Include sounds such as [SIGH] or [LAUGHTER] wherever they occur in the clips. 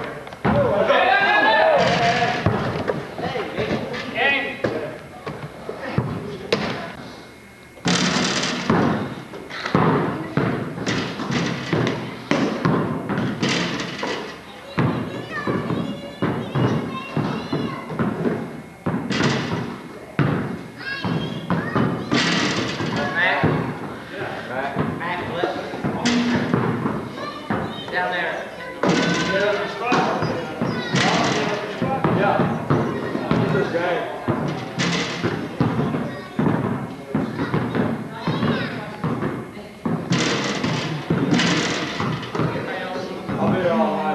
Good I'll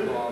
Two.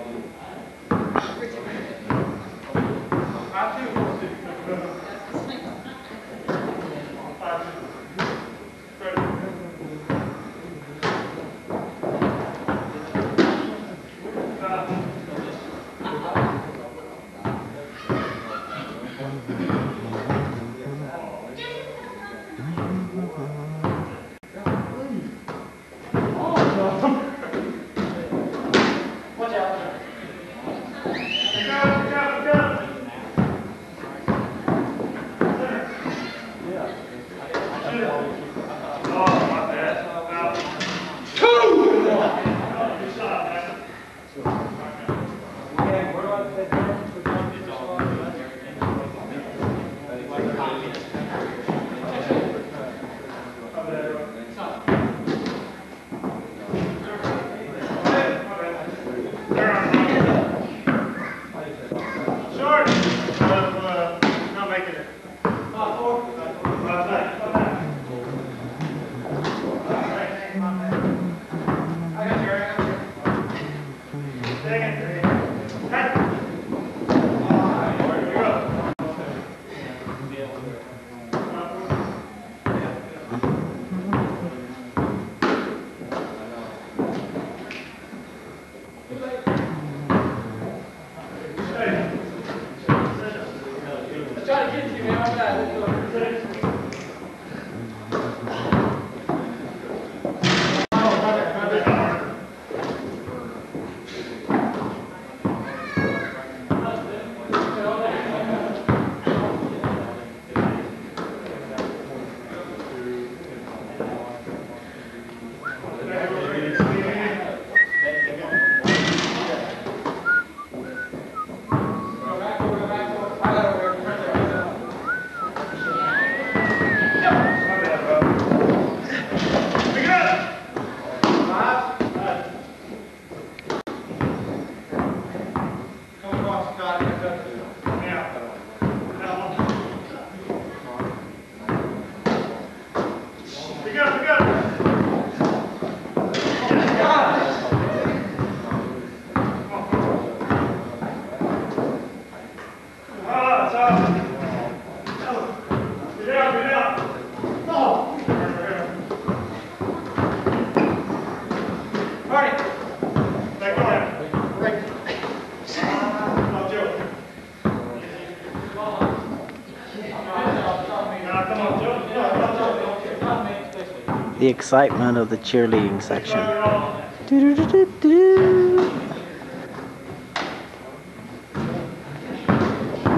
The excitement of the cheerleading section. You're on. Doo-doo-doo-doo-doo.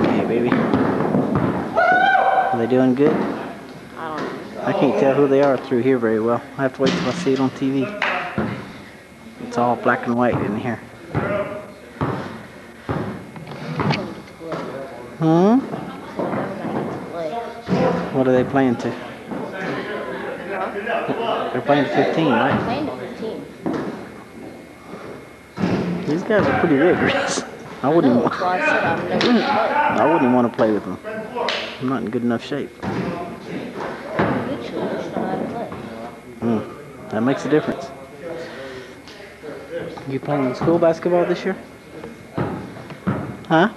Hey, baby. Are they doing good? I can't tell who they are through here very well. I have to wait till I see it on TV. It's all black and white in here. Hmm? Are they playing to? They're playing to 15, right? Playing to 15. These guys are pretty rigorous. I wouldn't. No, I gonna [CLEARS THROAT] I wouldn't want to play with them. I'm not in good enough shape. play. You should just know how to play. Hmm. That makes a difference. You playing school basketball this year? Huh?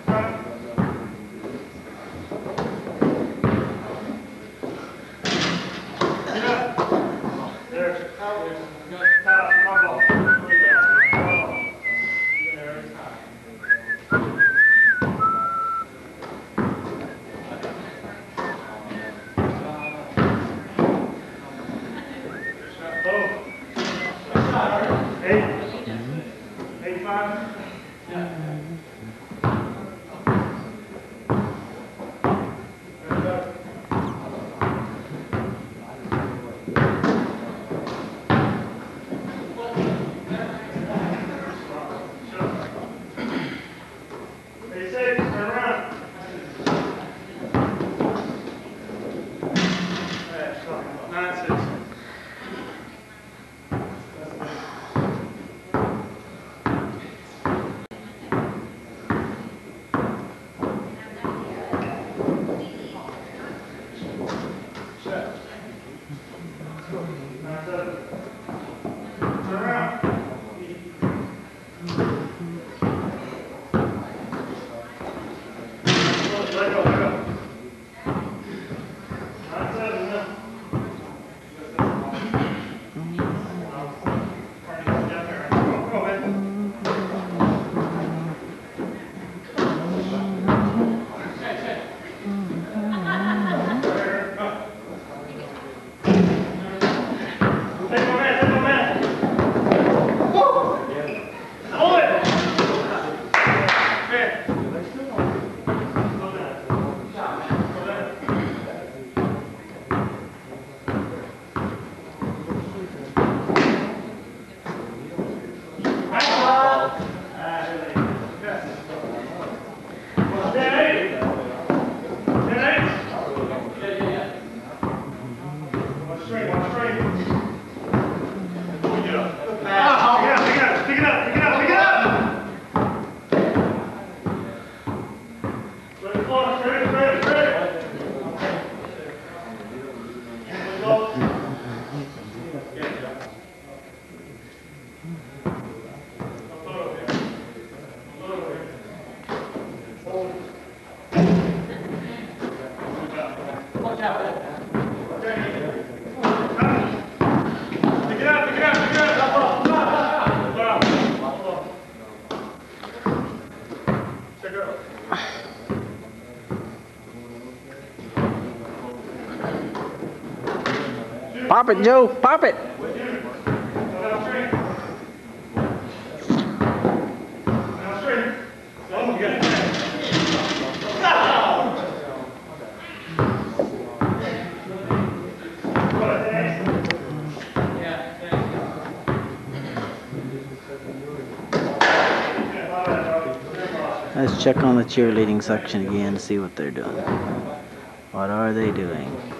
Pop it, Joe. Pop it. Let's check on the cheerleading section again to see what they're doing. What are they doing?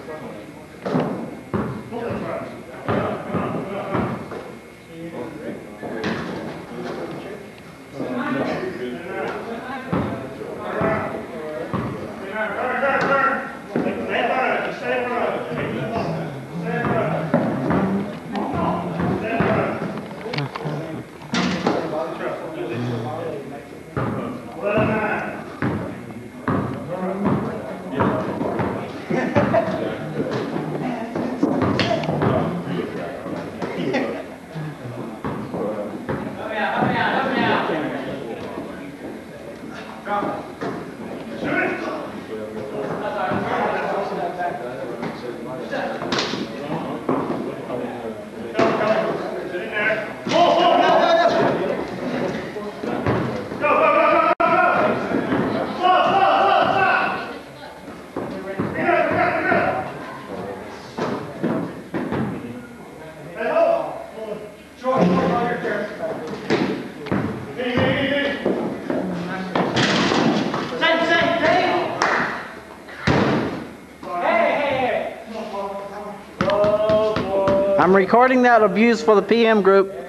I'm recording that abuse for the PM group.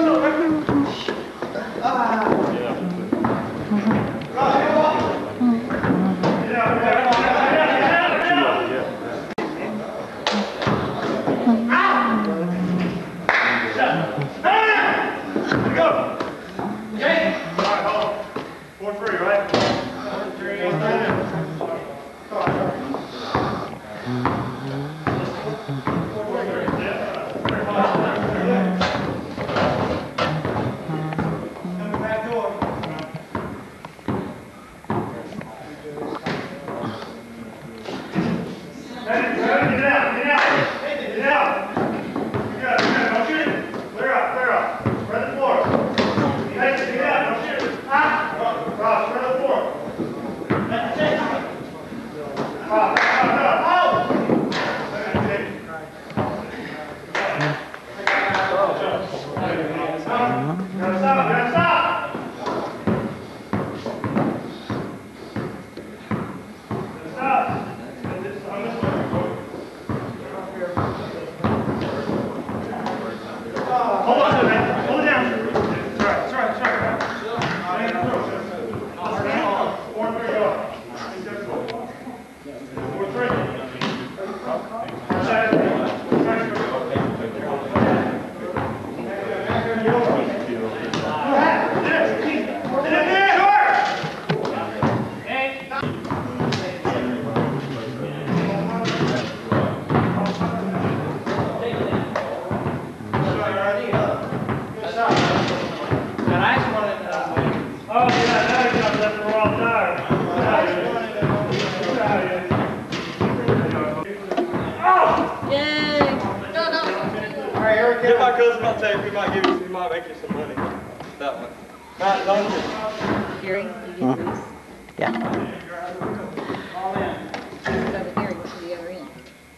no, no, no.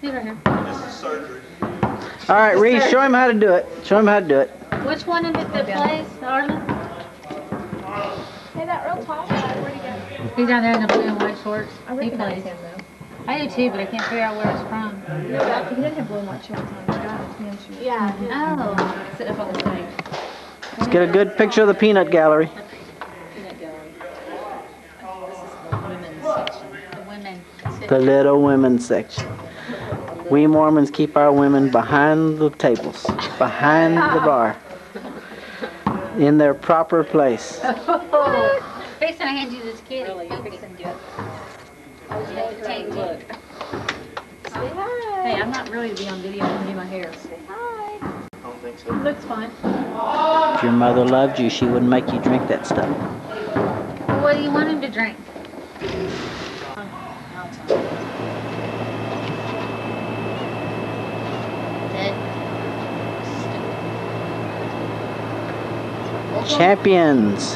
He's right here. This is surgery. All right, Reese, show him how to do it. Show him how to do it. Which one is it that plays, Arlen? Hey, that real tall guy, where'd he go? He's down there in the blue and white shorts. I He plays. him though. I do too, but I can't figure out where it's from. No, that, he didn't have blue and white shorts on. The guy was the instrument. Yeah. Oh, sitting up on the stage. Let's get a good picture of the peanut gallery. Peanut gallery. This is the women's section. The women. The little women's section. We Mormons keep our women behind the tables, behind the bar, in their proper place. [LAUGHS] Fixing to hand you this kid. Oh, you're do it. Say hi. Hey, I'm not ready to be on video and do my hair. Hi. I don't think so. Looks fine. If your mother loved you, she wouldn't make you drink that stuff. What do you want him to drink? Champions.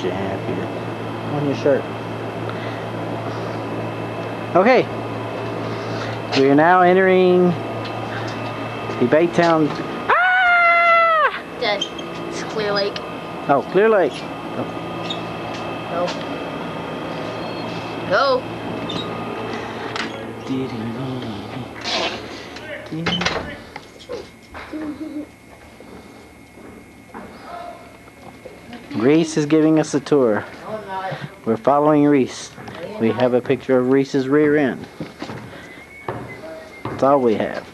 Champion. On your shirt. Okay. We are now entering the Baytown. Ah! Dead. It's Clear Lake. Oh, Clear Lake. Go. Go. Reese is giving us a tour. We're following Reese. We have a picture of Reese's rear end. That's all we have.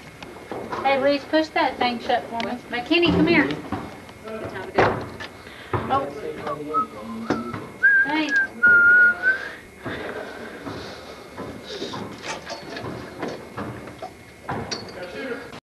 Hey, Reese, push that thing shut for me. McKinney, come here. Oh.